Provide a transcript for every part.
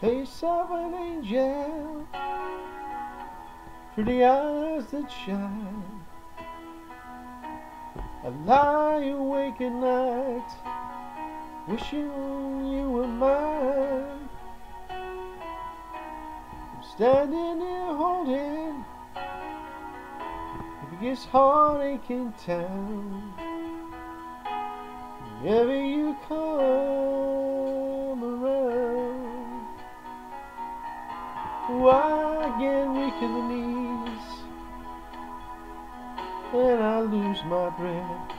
face of an angel, pretty eyes that shine. I lie awake at night, wishing you were mine. I'm standing here holding the biggest heartache in town. Whenever you come I get weak in the knees and I lose my breath.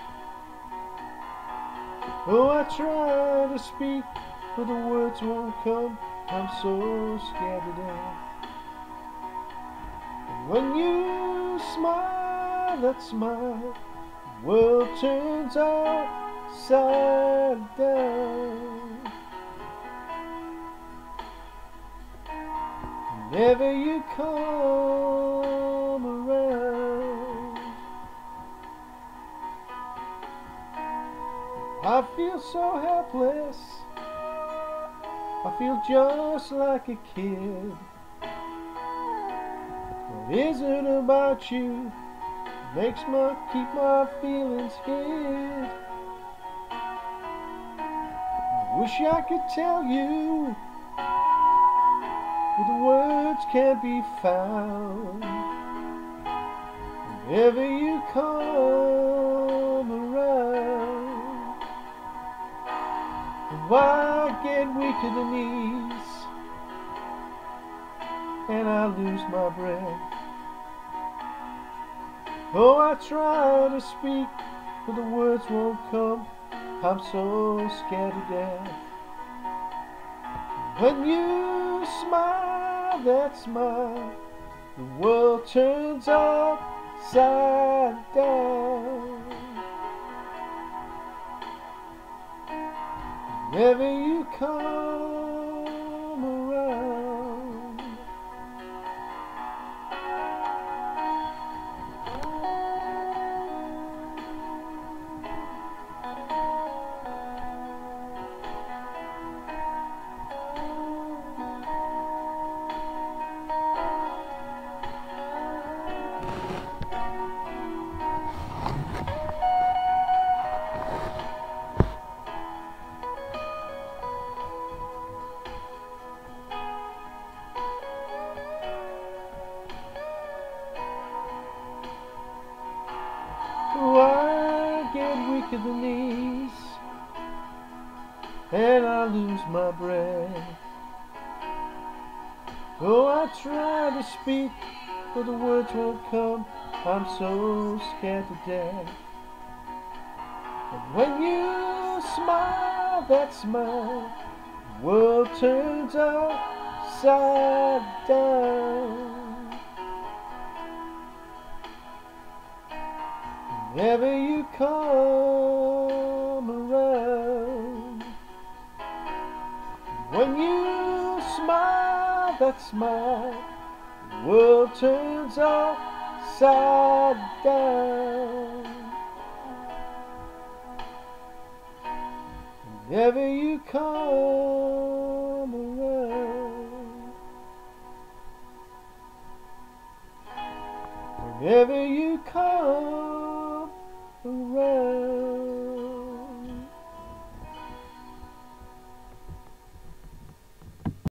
Oh, I try to speak, but the words won't come. I'm so scared to death. And when you smile, that smile, the world turns upside down. Whenever you come around, I feel so helpless. I feel just like a kid. What is it about you makes my keep my feelings hid? I wish I could tell you, can't be found. Whenever you come around. I get weak to the knees and I lose my breath. Oh, I try to speak, but the words won't come. I'm so scared to death. When you smile, that smile, the world turns upside down. Whenever you come around. Get weak in the knees and I lose my breath. Oh, I try to speak, but the words won't come. I'm so scared to death. And when you smile, that smile, the world turns upside down. Whenever you come around, when you smile, that smile, the world turns upside down. Whenever you come around, whenever you come